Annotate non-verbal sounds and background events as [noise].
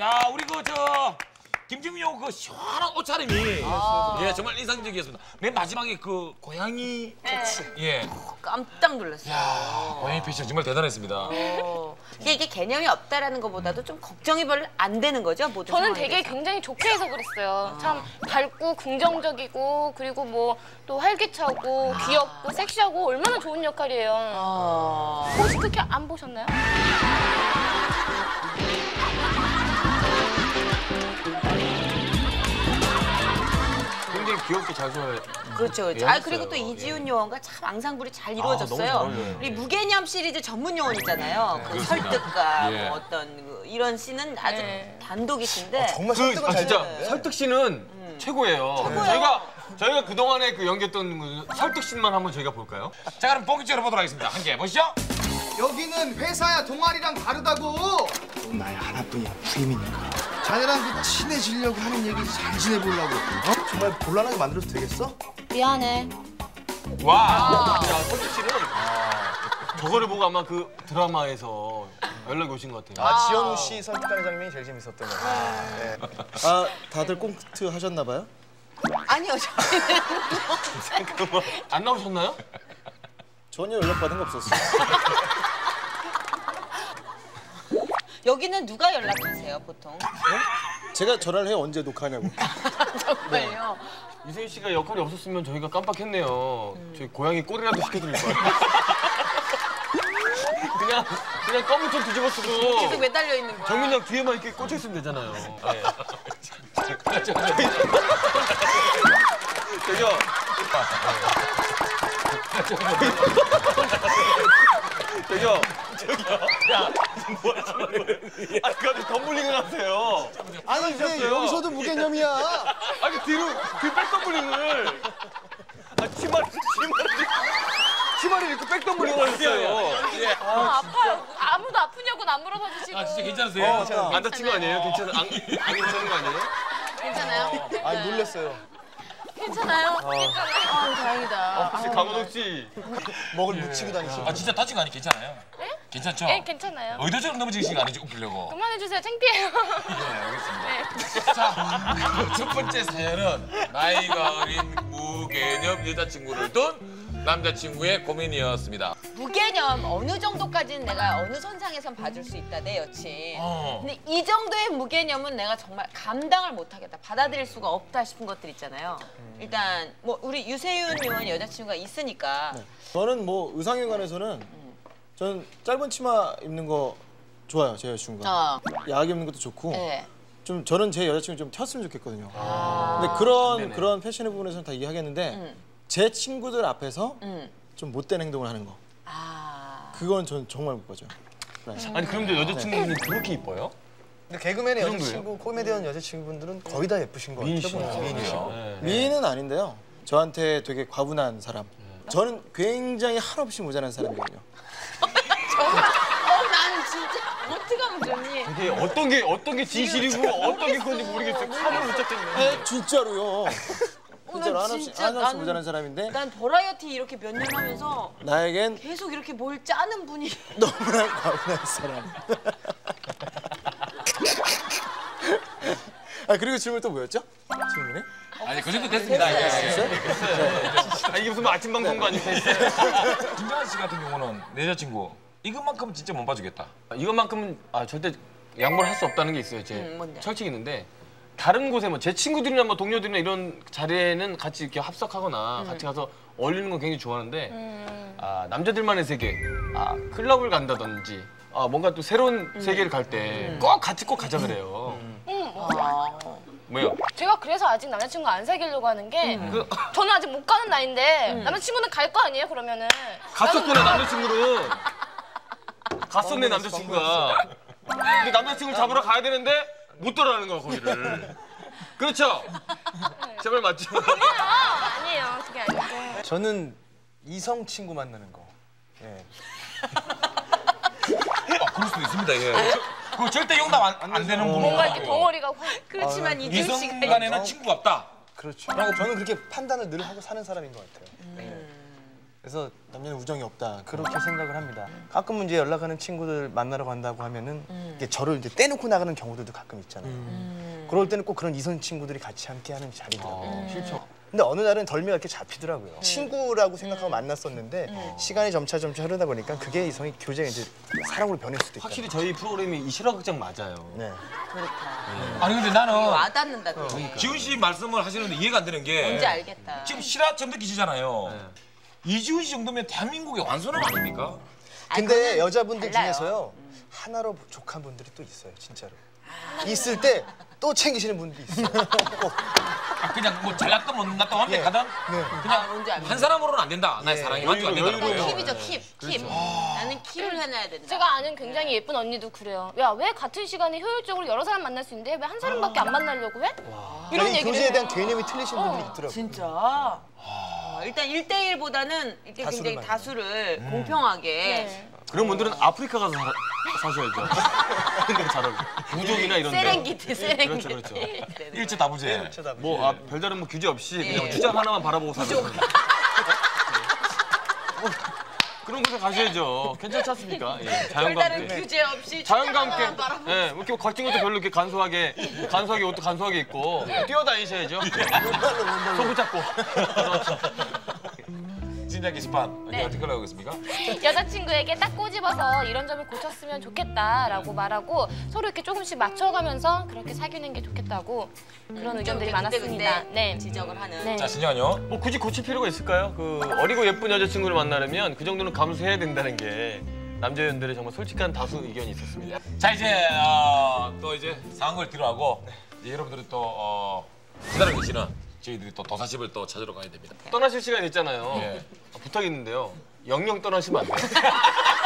야, 우리 그 저 김정용 그 시원한 옷차림이 예 정말 인상적이었습니다. 맨 마지막에 그 고양이 예 깜짝 놀랐어요. 야, 고양이 패션 정말 대단했습니다. 어. 이게, 이게 개념이 없다라는 것보다도 좀 걱정이 별로 안 되는 거죠 모든 저는 상황에 되게. 굉장히 좋게 해서 그랬어요. 참 밝고 긍정적이고 그리고 뭐 또 활기차고 귀엽고 섹시하고 얼마나 좋은 역할이에요. 어. 혹시 그렇게 안 보셨나요? 귀엽게 잘 소화해. 그렇죠. 그렇죠. 예, 아. 그리고 또 이지훈 요원과 참 앙상블이 잘잘 이루어졌어요. 어울려요. 우리 무개념 시리즈 전문 요원 있잖아요. 그 설득과 예. 뭐 어떤 그 이런 씬은 아주 네. 단독이신데 정말 그, 설득을 아, 잘 진짜. 설득 씨는 최고예요. 저희가 저희가 그 동안에 그 연기했던 그 설득 씬만 한번 저희가 볼까요? 자, 그럼 본격적으로 보도록 하겠습니다. 함께 보시죠. 여기는 회사야 동아리랑 다르다고 나야 하나뿐이야 부임이니까 자네랑 그 친해지려고 하는 얘기 잘 지내보려고 어? 정말 곤란하게 만들어도 되겠어? 미안해. 와. 야, 설득 씨는 저거를 보고 아마 그 드라마에서 연락이 오신 것 같아요. 아, 지현우 씨 설득하는 장면이 제일 재밌었던 것 같아요. 네. 아, 다들 꽁트 하셨나 봐요? 아니요 저희는 [laughs] 안 나오셨나요? 전혀 연락받은 거 없었어요. [laughs] 여기는 누가 연락하세요 보통? 제가 전화를 해요. 언제 녹화하냐고. [laughs] 정말요. 이세윤 씨가 역할이 없었으면 저희가 깜빡했네요. 저희 고양이 꼬리라도 시켜드릴 거예요. [laughs] 그냥 그냥 검은천 뒤집어 쓰고 계속 매달려 있는 거야. 정민양 뒤에만 이렇게 꽂혀 있으면 되잖아요. 네. [laughs] 저기요. 저기요. 저기요. 야, 뭐 거예요? 아니, 갑자기 덤블링을 하세요. 아니, 왜 하셨어요? 여기서도 무개념이야? [laughs] 아니, 뒤로, 뒤 백덤블링을. 아, 치마를, 치마를, 치마를 이렇게 백덤블링을 하셨어요. 아, 아파요. 아무도 아프냐고는 안 물어봐 주시고. 아, 진짜 괜찮으세요? 안 다친 거 아니에요? 괜찮아? 안, 안 괜찮은 거 아니에요? 괜찮아요? 아, 놀랬어요. 괜찮아요? 괜찮아요. 아 다행이다. 혹시 강호동 씨. 먹을 묻히고 다니시고. 아, 진짜 다친 거 아니 괜찮아요? 괜찮죠? 예, 괜찮아요. 의도적으로 넘어지신 거 아니죠? 웃기려고. 그만해주세요. 창피해요. 알겠습니다. 자, [laughs] 첫 번째 사연은 나이가 어린 무개념 여자친구를 둔 남자친구의 고민이었습니다. 무개념 어느 정도까지는 내가 어느 선상에선 봐줄 수 있다 내 여친. 어. 근데 이 정도의 무개념은 내가 정말 감당을 못하겠다. 받아들일 수가 없다 싶은 것들 있잖아요. 일단 뭐 우리 유세윤 요원 여자친구가 있으니까 저는 뭐 의상에 관해서는 저는 짧은 치마 입는 거 좋아요, 제 여자친구가. 어, 야하게 입는 것도 좋고. 네. 좀 저는 제 여자친구 좀 튀었으면 좋겠거든요. 근데 그런 그런 패션의 부분에서는 다 이해하겠는데 음. 제 친구들 앞에서 음. 좀 못된 행동을 하는 거. 아. 그건 전 정말 못 봐줘요. 아니, 그런데 여자친구는 그렇게 이뻐요? 근데 개그맨의 그? 여자친구, 코미디언 여자친구분들은 거의 다 예쁘신 것 미인 같아요. 씨요. 미인 씨. 네. 미인은 아닌데요. 저한테 되게 과분한 사람. 저는 굉장히 한없이 모자란 사람이거든요. 어, 나는 진짜 어떻게 하면 좋니? 이게 어떤 게 어떤 게 진실이고 어떤 게 그건지 모르겠어요. 감을 못 잡겠네. 네, 진짜로요. [laughs] 진짜로 난 한없이 진짜 한없이 나는- 모자란 사람인데 난 버라이어티 이렇게 몇 년 하면서 나에겐 계속 이렇게 뭘 짜는 분이 [laughs] 너무나 과분한 사람. [laughs] 아 그리고 질문 또 뭐였죠? 질문이? 아니, 그 정도 됐습니다. 예, 예. 아, 이게 무슨 뭐 아침 방송도 아니고. 김정한 씨 같은 경우는 내 여자친구 이것만큼은 진짜 못 봐주겠다. 이것만큼은 아, 절대 양보를 할 수 없다는 게 있어요. 제 음? 철칙이 있는데. 다른 곳에 뭐제 친구들이나 뭐 동료들이나 이런 자리에는 같이 이렇게 합석하거나 같이 가서 어울리는 건 굉장히 좋아하는데 음. 아, 남자들만의 세계, 아, 클럽을 간다든지 아, 뭔가 또 새로운 세계를 갈 때 꼭 같이 꼭 가자 그래요. 뭐요? 제가 그래서 아직 남자친구 안 사귀려고 하는 게 그, 저는 아직 못 가는 나이인데 남자친구는 갈 거 아니에요 그러면은? 갔었구나 남자친구는. [laughs] 갔었네 남자친구가 근데 남자친구를 잡으러 가야 되는데 못 돌아가는 거야 거기를 그렇죠? 제말 맞죠? 아, 아니에요 그게 아니고 저는 이성 친구 만나는 거. 예. 아, 그럴 수도 있습니다. 예. 그 절대 용납 안, 안 되는 뭔가 부분. 이렇게 덩어리가 확 그렇지만 이준 이성 씨가 간에는 친구가 없다. 그렇죠. 저는 그렇게 판단을 늘 하고 사는 사람인 것 같아요. 그래서 남녀는 우정이 없다 그렇게 생각을 합니다. 가끔은 이제 연락하는 친구들 만나러 간다고 하면은 이게 저를 이제 떼놓고 나가는 경우들도 가끔 있잖아요. 그럴 때는 꼭 그런 이성 친구들이 같이 함께하는 자리더라고요. 싫죠. 근데 어느 날은 덜미가 이렇게 잡히더라고요. 친구라고 생각하고 만났었는데 시간이 점차 점차 흐르다 보니까 그게 이성이 교제가 이제 사랑으로 변할 수도 있다. 확실히 저희 프로그램이 이 실화극장 맞아요. 네. 그렇다. 아니 근데 나는 와닿는다. 또. 지훈 씨 말씀을 하시는데 이해가 안 되는 게 뭔지 알겠다. 지금 실화 처음 느끼시잖아요. 이지훈 씨 정도면 대한민국의 완소남 아닙니까? 근데 여자분들 달라요. 중에서요 하나로 부족한 분들이 또 있어요, 진짜로. 있을 때 또 챙기시는 분들이 있어요. 꼭. 아, 그냥 뭐 잘났던 못 났던 완벽하던 아, 그냥 뭔지 알겠다. 한 사람으로는 안 된다. 나의 예. 사랑이 완전 안 된다는 여유로워. 거예요. 킵이죠, 킵. 킵. 나는 킵을 해놔야 된다. 제가 아는 굉장히 예쁜 언니도 그래요. 야 왜 같은 시간에 효율적으로 여러 사람 만날 수 있는데 왜 한 사람밖에 안 만나려고 해? 이런 이 얘기를 교제에. 대한 개념이 틀리신 분들이 있더라고요. 진짜? 아, 일단 1대1보다는 이렇게 다수를 굉장히 만나요. 다수를 공평하게 네. 그런 분들은 아프리카 가서 사, 사셔야죠. [laughs] 근데 잘 어울려. 부족이나 이런 데. 세렝게티, 세렝게티. 그렇죠, 그렇죠. 네, 일체 다부제. 뭐 아, 별다른 뭐 규제 없이 그냥 예. 주장 하나만 바라보고 사는 거. [laughs] 그런 곳에 가셔야죠. 괜찮지 않습니까? 예, 자연과 별다른 함께. 규제 없이 자연과 함께. 예, 이렇게 거친 것도 별로 이렇게 간소하게, 간소하게 옷도 간소하게 입고 뛰어다니셔야죠. 손 붙잡고. [laughs] 진짜 게시판 네. 어떻게 하려고 했습니까? 여자친구에게 딱 꼬집어서 이런 점을 고쳤으면 좋겠다라고 말하고 서로 이렇게 조금씩 맞춰가면서 그렇게 사귀는 게 좋겠다고 그런 의견들이 많았습니다. 네. 지적을 하는. 네. 자, 신영은요? 뭐 굳이 고칠 필요가 있을까요? 그 어리고 예쁜 여자친구를 만나려면 그 정도는 감수해야 된다는 게 남자 연들의 정말 솔직한 다수 의견이 있었습니다. 자, 이제 어, 또 이제 상황을 뒤로 하고 이제 여러분들이 또 어, 기다리고 계시는 저희들이 또 도사집을 또 찾으러 가야 됩니다. 떠나실 시간 있잖아요. 예. 아, 부탁이 있는데요. 영영 떠나시면 안 돼요. [laughs]